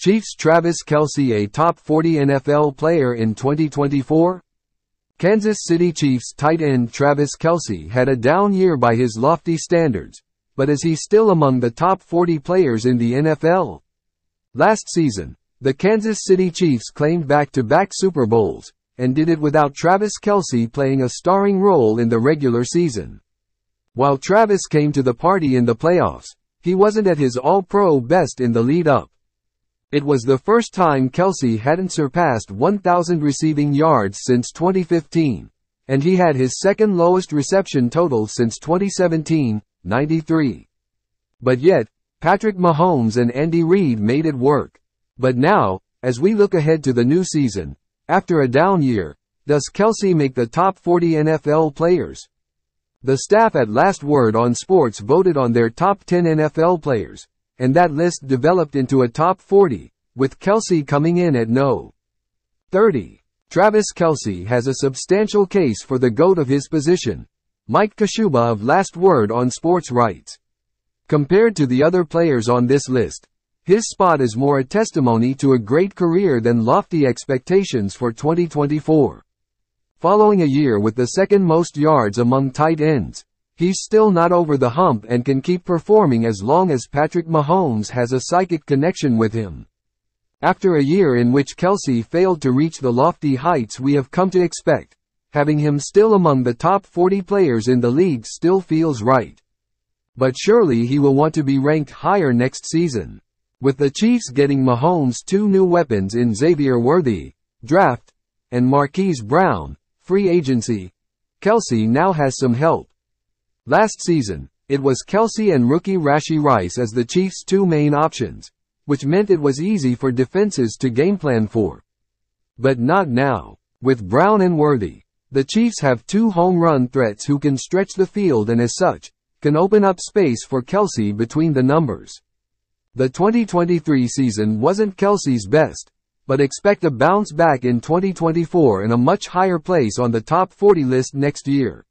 Chiefs Travis Kelce a top 40 NFL player in 2024? Kansas City Chiefs tight end Travis Kelce had a down year by his lofty standards, but is he still among the top 40 players in the NFL? Last season, the Kansas City Chiefs claimed back-to-back Super Bowls, and did it without Travis Kelce playing a starring role in the regular season. While Travis came to the party in the playoffs, he wasn't at his all-pro best in the lead-up. It was the first time Kelce hadn't surpassed 1,000 receiving yards since 2015, and he had his second lowest reception total since 2017, 93. But yet, Patrick Mahomes and Andy Reid made it work. But now, as we look ahead to the new season, after a down year, does Kelce make the top 40 NFL players? The staff at Last Word on Sports voted on their top 10 NFL players, and that list developed into a top 40, with Kelce coming in at no. 30. Travis Kelce has a substantial case for the GOAT of his position. Mike Kashuba of Last Word on Sports writes. Compared to the other players on this list, his spot is more a testimony to a great career than lofty expectations for 2024. Following a year with the second most yards among tight ends, he's still not over the hump and can keep performing as long as Patrick Mahomes has a psychic connection with him. After a year in which Kelce failed to reach the lofty heights we have come to expect, having him still among the top 40 players in the league still feels right. But surely he will want to be ranked higher next season. With the Chiefs getting Mahomes two new weapons in Xavier Worthy, draft, and Marquise Brown, free agency, Kelce now has some help. Last season, it was Kelce and rookie Rashee Rice as the Chiefs' two main options, which meant it was easy for defenses to gameplan for. But not now. With Brown and Worthy, the Chiefs have two home run threats who can stretch the field and as such, can open up space for Kelce between the numbers. The 2023 season wasn't Kelce's best, but expect a bounce back in 2024 and a much higher place on the top 40 list next year.